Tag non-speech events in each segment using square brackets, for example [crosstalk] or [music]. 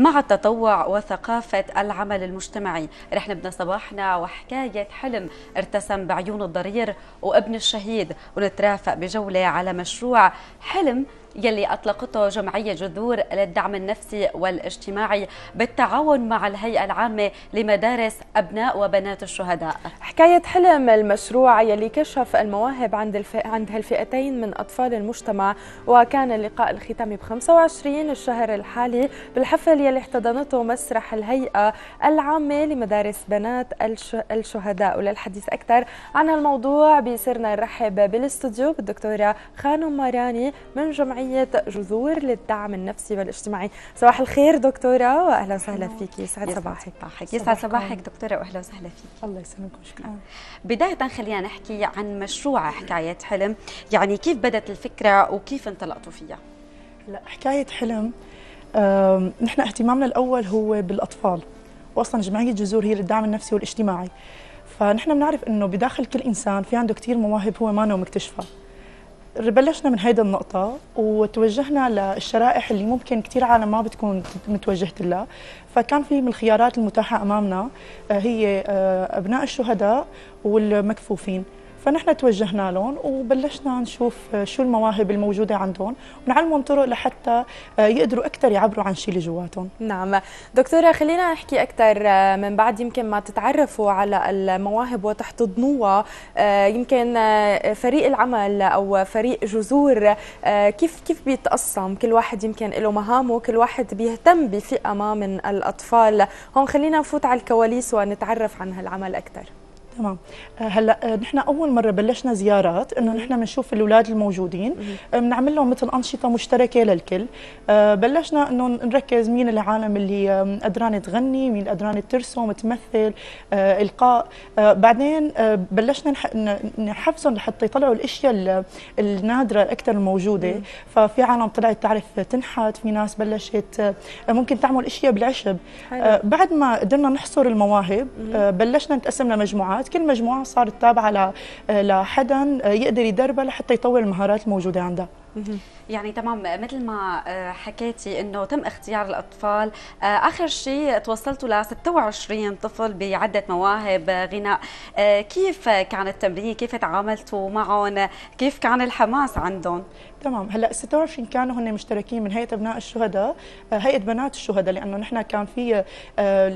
مع التطوع وثقافة العمل المجتمعي. رح نبدأ صباحنا وحكاية حلم ارتسم بعيون الضرير وابن الشهيد ونترافق بجولة على مشروع حلم يلي أطلقته جمعية جذور للدعم النفسي والاجتماعي بالتعاون مع الهيئة العامة لمدارس أبناء وبنات الشهداء. حكاية حلم المشروع يلي كشف المواهب عند الف... عند هالفئتين من أطفال المجتمع وكان اللقاء الختامي ب 25 الشهر الحالي بالحفل يلي احتضنته مسرح الهيئة العامة لمدارس بنات الش... الشهداء. وللحديث أكثر عن الموضوع بيصيرنا نرحب بالأستوديو بالدكتورة خانم ماراني من جمعية جمعية جذور للدعم النفسي والاجتماعي. صباح الخير دكتورة وأهلا وسهلا فيك يسعد صباحك. يسعد صباحك دكتورة وأهلا وسهلا فيك الله يسلمك شكرا. آه. بداية خلينا نحكي عن مشروع حكاية حلم. يعني كيف بدت الفكرة وكيف انطلقتوا فيها؟ لا حكاية حلم نحن اهتمامنا الأول هو بالأطفال. وأصلا جمعية جذور هي للدعم النفسي والاجتماعي. فنحن بنعرف إنه بداخل كل إنسان في عنده كثير مواهب هو ما مكتشفها بلشنا من هيدا النقطة وتوجهنا للشرائح اللي ممكن كثير عالم ما بتكون متوجهة لها. فكان في من الخيارات المتاحة أمامنا آه، هي آه، أبناء الشهداء والمكفوفين. فنحن توجهنا لهم وبلشنا نشوف شو المواهب الموجودة عندهم ونعلمهم طرق لحتى يقدروا أكثر يعبروا عن الشيء اللي جواتهم. نعم. دكتورة خلينا نحكي أكثر من بعد يمكن ما تتعرفوا على المواهب وتحتضنوها يمكن فريق العمل أو فريق جذور كيف كيف بيتقسم كل واحد يمكن له مهامه كل واحد بيهتم بفئة ما من الأطفال. هون خلينا نفوت على الكواليس ونتعرف عن هالعمل أكثر. تمام. آه، هلا آه، نحن أول مرة بلشنا زيارات إنه نحن بنشوف الأولاد الموجودين. آه، بنعمل لهم مثل أنشطة مشتركة للكل. بلشنا إنه نركز مين العالم اللي قدرانه تغني مين قدرانه ترسم تمثل إلقاء. بعدين بلشنا نحفزهم لحتى يطلعوا الأشياء النادرة الاكثر الموجودة. ففي عالم طلعت تعرف تنحت في ناس بلشت ممكن تعمل أشياء بالعشب. بعد ما قدرنا نحصر المواهب بلشنا نتقسم لمجموعات. كل مجموعة صارت تابعة لحدا يقدر يدربها لحتى يطور المهارات الموجودة عندها. يعني تمام مثل ما آه، حكيتي إنه تم اختيار الأطفال. آه، آخر شيء توصلتوا ل 26 طفل بعدة مواهب غناء. آه، كيف كان التمرين؟ كيف تعاملتوا معهم؟ كيف كان الحماس عندهم؟ تمام. هلأ 26 كانوا هن مشتركين من هيئة أبناء الشهداء هيئة بنات الشهداء لأنه نحن كان في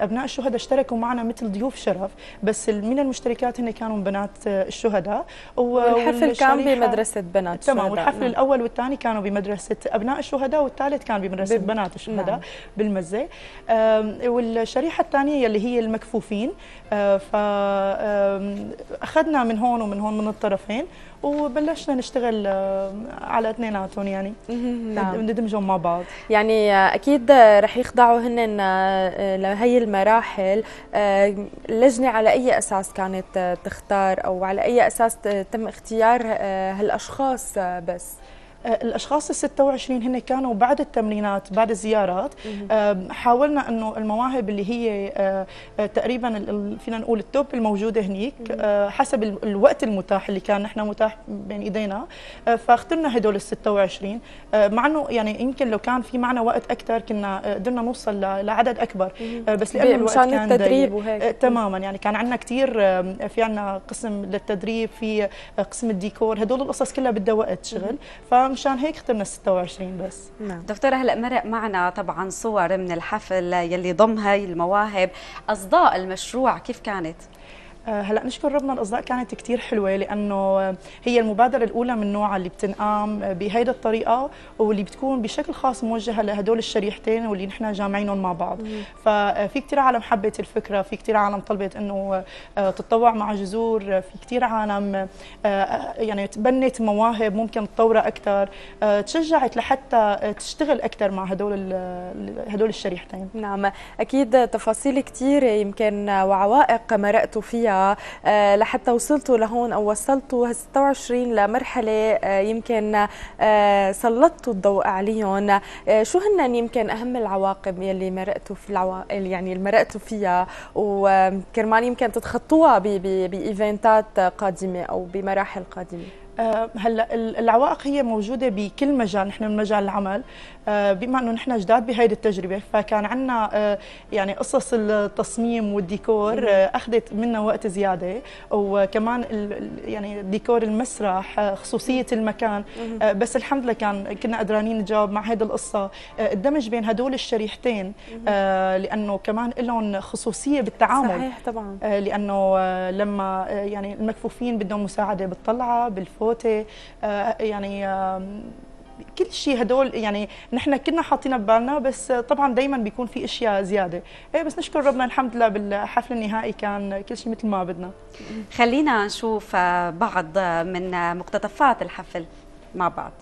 ابناء الشهداء اشتركوا معنا مثل ضيوف شرف بس من المشتركات هن كانوا بنات الشهداء. والحفل كان بمدرسة بنات تمام. والحفل نعم. الأول والثاني كانوا بمدرسة أبناء الشهداء والثالث كان بمدرسة بنات الشهداء نعم. بالمزة. والشريحة الثانية يلي هي المكفوفين. فاخذنا من هون ومن هون من الطرفين وبلشنا نشتغل على اثنيناتهم يعني. نعم. ندمجهم مع بعض. يعني أكيد رح يخضعوا هن لهي المراحل. اللجنه على أي أساس كانت تختار أو على أي أساس تم اختيار هالأشخاص بس؟ الأشخاص ال 26 هن كانوا بعد التمرينات بعد الزيارات. حاولنا إنه المواهب اللي هي آه، آه، تقريبا فينا نقول ال top الموجودة هنيك آه، حسب الوقت المتاح اللي كان نحن متاح بين إيدينا. فاخترنا هدول ال 26 مع إنه يعني يمكن لو كان في معنا وقت أكثر كنا قدرنا نوصل لعدد أكبر. بس لأنه الوقت كان التدريب وهيك. تماما. يعني كان عندنا كثير في عندنا قسم للتدريب في قسم الديكور. هدول القصص كلها بدها وقت شغل. ف مشان هيك اخترنا 26 بس. نعم. دكتورة هلا مرق معنا طبعا صور من الحفل يلي ضم هاي المواهب أصداء المشروع كيف كانت؟ هلا نشكر ربنا الأصداء كانت كثير حلوة لأنه هي المبادرة الأولى من نوعها اللي بتنقام بهيدا الطريقة واللي بتكون بشكل خاص موجهة لهدول الشريحتين واللي نحن جامعينهم مع بعض مم. ففي كثير عالم حبت الفكرة في كثير عالم طلبت إنه آه، تتطوع مع جذور في كثير عالم آه، يعني تبنت مواهب ممكن تطورها أكثر تشجعت لحتى تشتغل أكثر مع هدول هدول الشريحتين نعم أكيد تفاصيل كثير يمكن وعوائق مرقتوا فيها آه، لحتى وصلتوا لهون أو وصلتوا 26 لمرحلة آه، يمكن آه، سلطتوا الضوء عليهم. شو هن يمكن أهم العواقب يلي مرقتوا في العوا... يعني اللي مرقتوا فيها؟ وكرمال يمكن تتخطوها بإيفنتات قادمة أو بمراحل قادمة. آه، هلا العوائق هي موجودة بكل مجال نحن من مجال العمل. آه، بما إنه نحن جداد بهيدي التجربة فكان عندنا آه، يعني قصص التصميم والديكور أخذت منا وقت زيادة. وكمان يعني ديكور المسرح خصوصية المكان. بس الحمد لله كان كنا قدرانين نجاوب مع هيدي القصة. الدمج بين هدول الشريحتين لأنه كمان لهم خصوصية بالتعامل. صحيح طبعا. لأنه لما يعني المكفوفين بدهم مساعدة بالطلعة بالفوق الكوتي آه، يعني كل شيء هدول يعني نحن كنا حاطينها ببالنا بس طبعا دائما بيكون في أشياء زيادة. إيه بس نشكر ربنا الحمد لله بالحفل النهائي كان كل شيء مثل ما بدنا. خلينا نشوف بعض من مقتطفات الحفل مع بعض.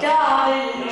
Darling.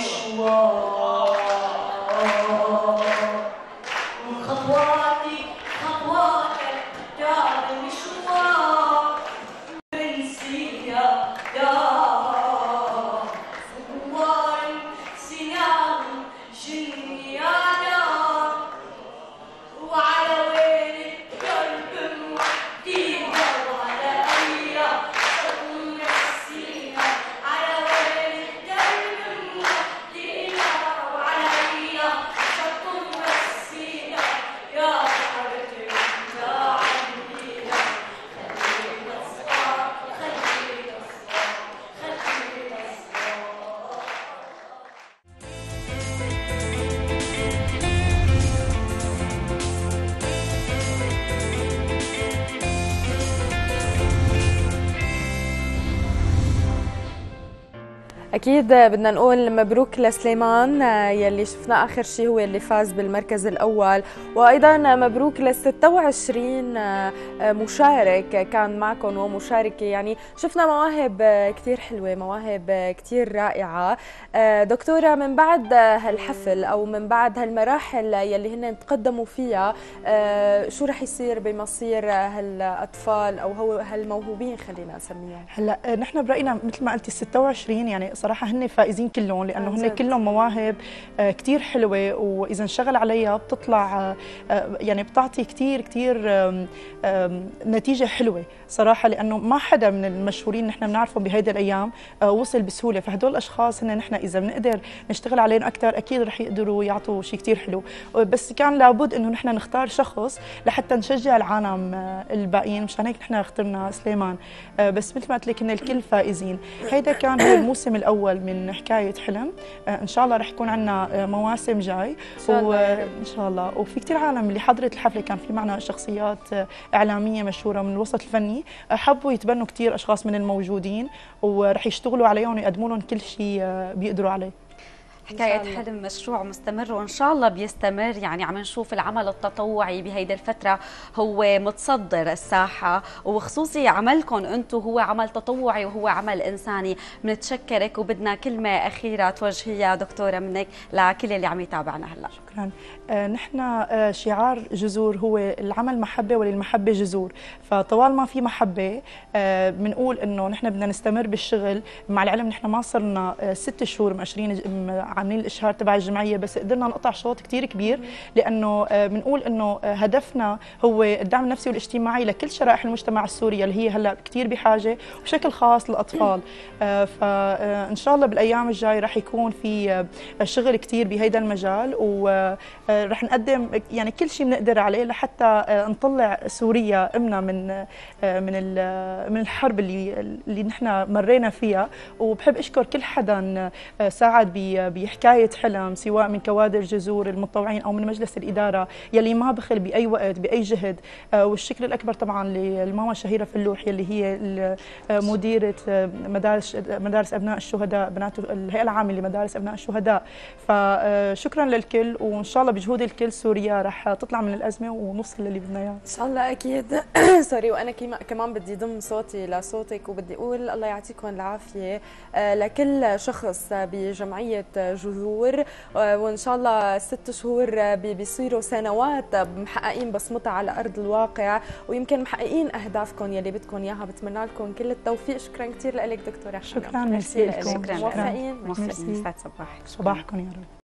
أكيد بدنا نقول مبروك لسليمان يلي شفنا آخر شيء هو اللي فاز بالمركز الأول. وأيضا مبروك ل 26 مشارك كان معكم ومشاركة. يعني شفنا مواهب كثير حلوة مواهب كثير رائعة. دكتورة من بعد هالحفل أو من بعد هالمراحل يلي هن تقدموا فيها شو رح يصير بمصير هالأطفال أو هو هالموهوبين خلينا نسميهم؟ هلا نحن برأينا مثل ما قلتي 26 يعني صراحة هن فائزين كلهم لأنه هن كلهم مواهب آه، كثير حلوة وإذا انشغل عليها بتطلع آه، يعني بتعطي كثير كثير نتيجة حلوة. صراحة لأنه ما حدا من المشهورين نحن بنعرفهم بهيدي الأيام وصل بسهولة. فهدول الأشخاص هن نحن إذا بنقدر نشتغل عليهم أكثر أكيد رح يقدروا يعطوا شيء كثير حلو. بس كان لابد إنه نحن نختار شخص لحتى نشجع العالم الباقيين. مشان هيك نحن اخترنا سليمان. بس مثل ما قلت لك إن الكل فائزين. هيدا كان هو الموسم الأول من حكاية حلم. آه، إن شاء الله رح يكون عندنا آه، مواسم جاي. وان شاء الله وفي كثير عالم اللي حضرت الحفلة كان في معنا شخصيات آه، إعلامية مشهورة من الوسط الفني. حبوا يتبنوا كثير أشخاص من الموجودين ورح يشتغلوا عليهم ويقدموا لهم كل شيء بيقدروا عليه. حكاية حلم مشروع مستمر وإن شاء الله بيستمر. يعني عم نشوف العمل التطوعي بهيدي الفترة هو متصدر الساحة وخصوصي عملكم أنتم هو عمل تطوعي وهو عمل إنساني. بنتشكرك وبدنا كلمة أخيرة توجهيها دكتورة منك لكل اللي عم يتابعنا هلا. شكرا آه نحن آه شعار جذور هو العمل محبة وللمحبة جذور. فطوال ما في محبة آه بنقول إنه نحن بدنا نستمر بالشغل. مع العلم نحن ما صرنا ست شهور مأشرين عاملين الإشهار تبع الجمعية بس قدرنا نقطع شوط كثير كبير. لأنه بنقول إنه هدفنا هو الدعم النفسي والاجتماعي لكل شرائح المجتمع السوري اللي هي هلأ كثير بحاجة وبشكل خاص للأطفال. فان شاء الله بالأيام الجاية رح يكون في شغل كثير بهيدا المجال ورح نقدم يعني كل شيء بنقدر عليه لحتى نطلع سوريا أمنا من من من الحرب اللي اللي نحن مرينا فيها. وبحب أشكر كل حدا ساعد بحكاية حلم سواء من كوادر جذور المتطوعين أو من مجلس الإدارة يلي ما بخل بأي وقت بأي جهد. والشكر الأكبر طبعا للماما شهيرة فلوح يلي هي مديرة مدارس مدارس أبناء الشهداء بنات الهيئة العامة لمدارس أبناء الشهداء. فشكرا للكل وإن شاء الله بجهود الكل سوريا رح تطلع من الأزمة ونوصل للي بدنا اياه إن شاء الله أكيد. [clears throat] سوري وأنا كمان بدي ضم صوتي لصوتك وبدي أقول الله يعطيكم العافية. لكل شخص بجمعية جذور وإن شاء الله ست شهور بيصيروا سنوات محققين بصمتها على أرض الواقع ويمكن محققين أهدافكم يلي بدكم إياها. بتمنى لكم كل التوفيق. شكرا كثير لك دكتورة شكرا ميرسي لكم. شكرا. موفقين. موفقين صباحكم يا رب.